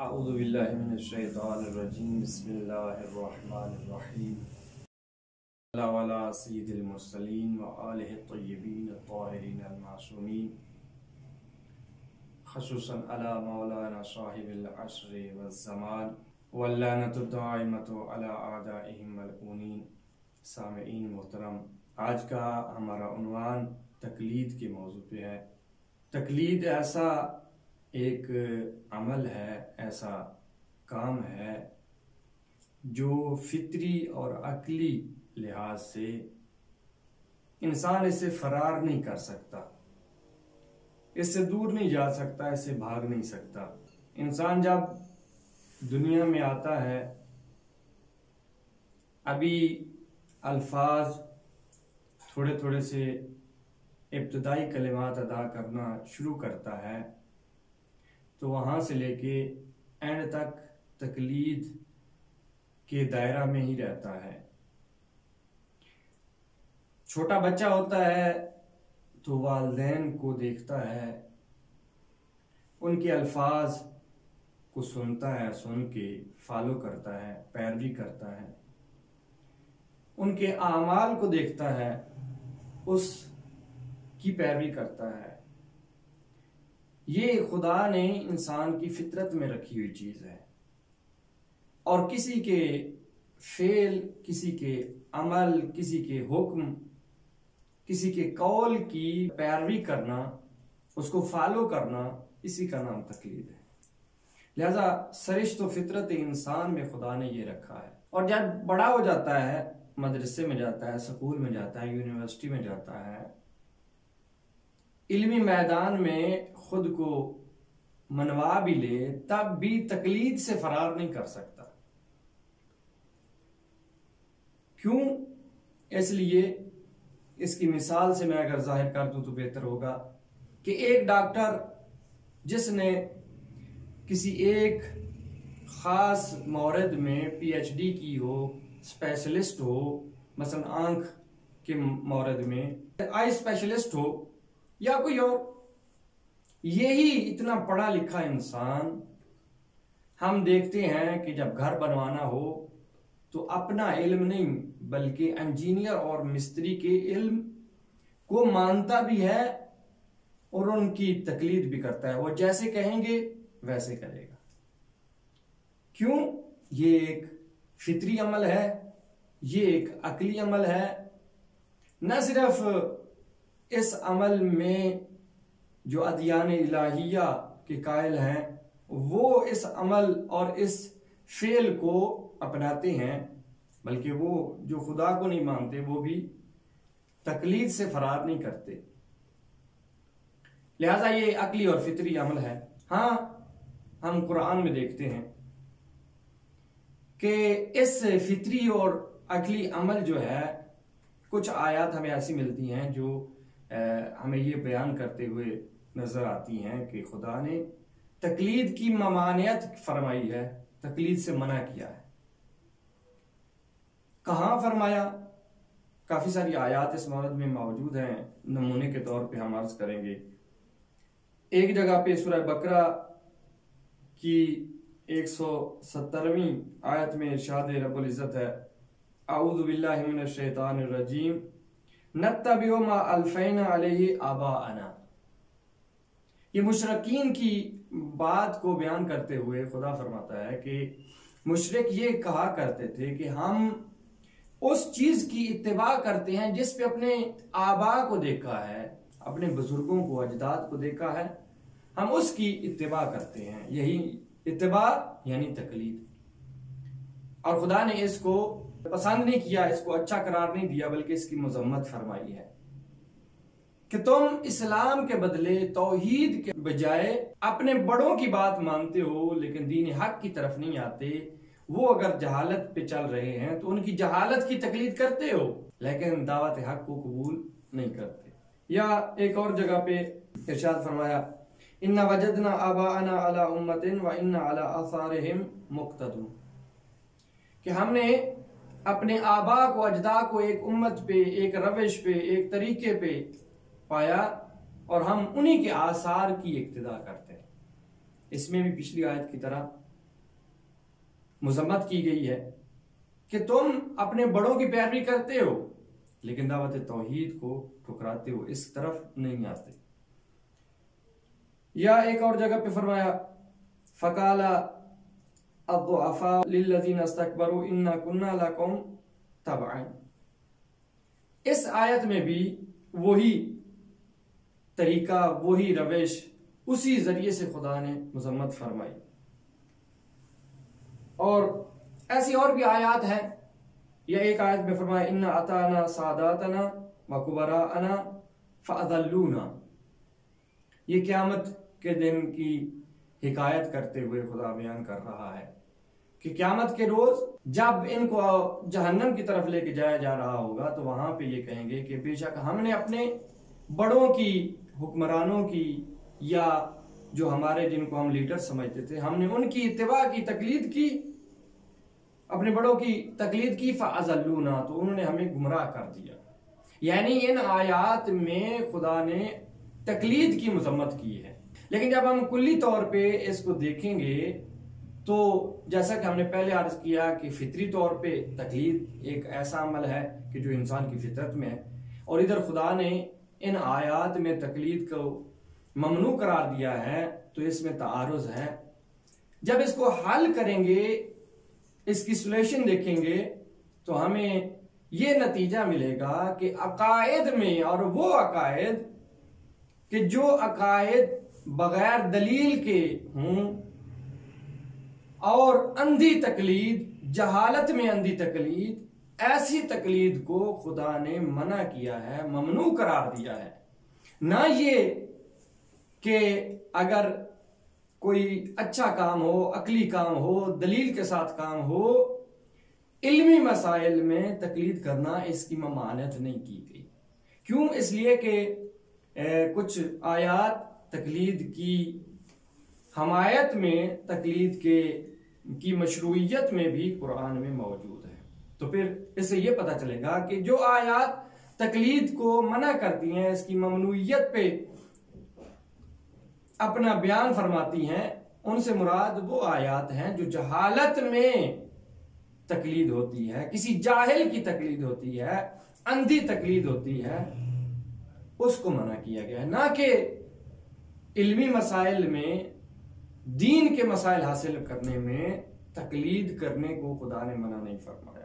अऊज़ुबिल्लिमिनश्शैतानिर्रजीम बिस्मिल्लाहिर्रहमानिर्रहीम अला सय्यिदिल मुरसलीन व आलिहि तय्यबीन अत्ताहिरीन अल-मासूमीन खसूसन अला मौलाना साहिबिल अस्र वज़्ज़मान वल्लानतु दाइमतु अला आदाइहिम मलऊनीन सामीन मोहतरम आज का हमारा उन्वान तकलीद के मौजू पे है। तकलीद ऐसा एक अमल है, ऐसा काम है, जो फितरी और अकली लिहाज से इंसान इसे फरार नहीं कर सकता। इससे दूर नहीं जा सकता, इससे भाग नहीं सकता। इंसान जब दुनिया में आता है, अभी अल्फाज थोड़े थोड़े से इब्तदाई कलिमात अदा करना शुरू करता है तो वहाँ से लेके एंड तक तकलीद के दायरा में ही रहता है। छोटा बच्चा होता है तो वालदेन को देखता है, उनके अल्फाज को सुनता है, सुन के फॉलो करता है, पैरवी करता है। उनके आमाल को देखता है, उस की पैरवी करता है। ये खुदा ने इंसान की फितरत में रखी हुई चीज़ है। और किसी के फेल, किसी के अमल, किसी के हुक्म, किसी के कौल की पैरवी करना, उसको फॉलो करना इसी का नाम तकलीद है। लिहाजा सरिश तो फितरत इंसान में खुदा ने ये रखा है। और जब बड़ा हो जाता है, मदरसे में जाता है, स्कूल में जाता है, यूनिवर्सिटी में जाता है, इल्मी मैदान में खुद को मनवा भी ले, तब भी तकलीद से फरार नहीं कर सकता। क्यों? इसलिए इसकी मिसाल से मैं अगर ज़ाहिर कर दूँ तो बेहतर होगा कि एक डॉक्टर जिसने किसी एक खास मौरद में पीएचडी की हो, स्पेशलिस्ट हो, मसलन आँख के मौरद में, आई स्पेशलिस्ट हो या कोई और यही इतना पढ़ा लिखा इंसान, हम देखते हैं कि जब घर बनवाना हो तो अपना इल्म नहीं, बल्कि इंजीनियर और मिस्त्री के इल्म को मानता भी है और उनकी तकलीद भी करता है। वो जैसे कहेंगे, वैसे करेगा। क्यों? ये एक फितरी अमल है, ये एक अकली अमल है। न सिर्फ़ इस अमल में जो अदियान इलाहिया के कायल हैं वो इस अमल और इस फेल को अपनाते हैं बल्कि वो जो खुदा को नहीं मानते वो भी तकलीद से फरार नहीं करते। लिहाजा ये अकली और फितरी अमल है। हाँ हम कुरान में देखते हैं कि इस फितरी और अकली अमल जो है कुछ आयात हमें ऐसी मिलती हैं जो आ, हमें ये बयान करते हुए नज़र आती हैं कि खुदा ने तकलीद की ममानियत फरमाई है, तकलीद से मना किया है। कहा फरमाया? काफ़ी सारी आयात इस मौरद में मौजूद हैं, नमूने के तौर पे हम अर्ज़ करेंगे। एक जगह पे सूरह बकरा की एक सौ सत्तरवीं आयत में इरशाद रब्बुल इज़्ज़त है। आऊज़ु बिल्लाहि मिनश शैतानिर रजीम। नत्तबिउ मा अल्फैना अलैहि आबाअना। ये मुशरकीन की बात को बयान करते हुए खुदा फरमाता है कि मुशरक ये कहा करते थे कि हम उस चीज़ की इत्तेबा करते हैं जिस पे अपने आबा को देखा है, अपने बुज़ुर्गों को, अजदाद को देखा है। हम उसकी इत्तेबा करते हैं, यही इत्तेबा यानी तकलीद। और खुदा ने इसको पसंद नहीं किया, इसको अच्छा करार नहीं दिया, बल्कि इसकी मजम्मत फरमाई है। कि तुम इस्लाम के बदले तोहीद के बजाय अपने बड़ों की बात मानते हो, लेकिन दीन हक की तरफ़ नहीं आते। वो अगर जहालत पे चल रहे हैं तो उनकी जहालत की तकलीद करते हो, लेकिन दावत हक को कबूल नहीं करते। या एक और जगह पे इरशाद फरमाया, इन्ना वजदना आबाना अला उम्मतिन व इन्ना अला आसारहिम मुक्तदू कि हमने अपने आबा को, अजदा को एक उम्मत पे, एक रविश पे, एक तरीके पे पाया और हम उन्हीं के आसार की इक्तदा करते हैं। इसमें भी पिछली आयत की तरह मजम्मत की गई है कि तुम अपने बड़ों की पैरवी करते हो, लेकिन दावत तोहीद को ठुकराते हो इस तरफ़ नहीं आते। या एक और जगह पे फरमाया, फ़काला अफ़ाबरू इन्ना कुन्ना लकुम तबाइन। इस आयत में भी वही तरीका वही रवेश उसी ज़रिए से खुदा ने मजम्मत फरमाई। और ऐसी और भी आयात है। या एक आयत में फरमाया, इन्ना अताना सादातना वकुबरा अना फ़ादल्लूना ये क्यामत के दिन की हिकायत करते हुए खुदा बयान कर रहा है कि क्यामत के रोज जब इनको जहन्नम की तरफ़ लेके जाया जा रहा होगा तो वहाँ पे ये कहेंगे कि बेशक हमने अपने बड़ों की हुक्मरानों की या जो हमारे जिनको हम लीडर समझते थे, हमने उनकी इतवा की, तकलीद की, अपने बड़ों की तकलीद की फ़ाजल्लूना तो उन्होंने हमें गुमराह कर दिया। यानी इन आयात में खुदा ने तकलीद की मजम्मत की है। लेकिन जब हम कुल्ली तौर पे इसको देखेंगे तो जैसा कि हमने पहले अर्ज़ किया कि फितरी तौर पे तकलीद एक ऐसा अमल है कि जो इंसान की फितरत में है। और इधर खुदा ने इन आयात में तकलीद को ममनू करार दिया है तो इसमें तारुज है। जब इसको हल करेंगे, इसकी सोल्यूशन देखेंगे तो हमें यह नतीजा मिलेगा कि अकायद में, और वो अकायद कि जो अकायद बगैर दलील के हूँ, और अंधी तकलीद, जहालत में अंधी तकलीद ऐसी तकलीद को खुदा ने मना किया है, ममनू करार दिया है। ना ये कि अगर कोई अच्छा काम हो, अकली काम हो, दलील के साथ काम हो, इल्मी मसाइल में तकलीद करना इसकी ममानत नहीं की गई। क्यों? इसलिए कि कुछ आयात तकलीद की हमायत में, तकलीद के, की मशरूयत में भी कुरान में मौजूद है। तो फिर इससे यह पता चलेगा कि जो आयात तकलीद को मना करती हैं, इसकी ममनूयत पे अपना बयान फरमाती हैं, उनसे मुराद वो आयात हैं जो जहालत में तकलीद होती है, किसी जाहिल की तकलीद होती है, अंधी तकलीद होती है, उसको मना किया गया है। ना कि इल्मी मसाइल में, दीन के मसाइल हासिल करने में, तकलीद करने को खुदा ने मना नहीं फरमाया।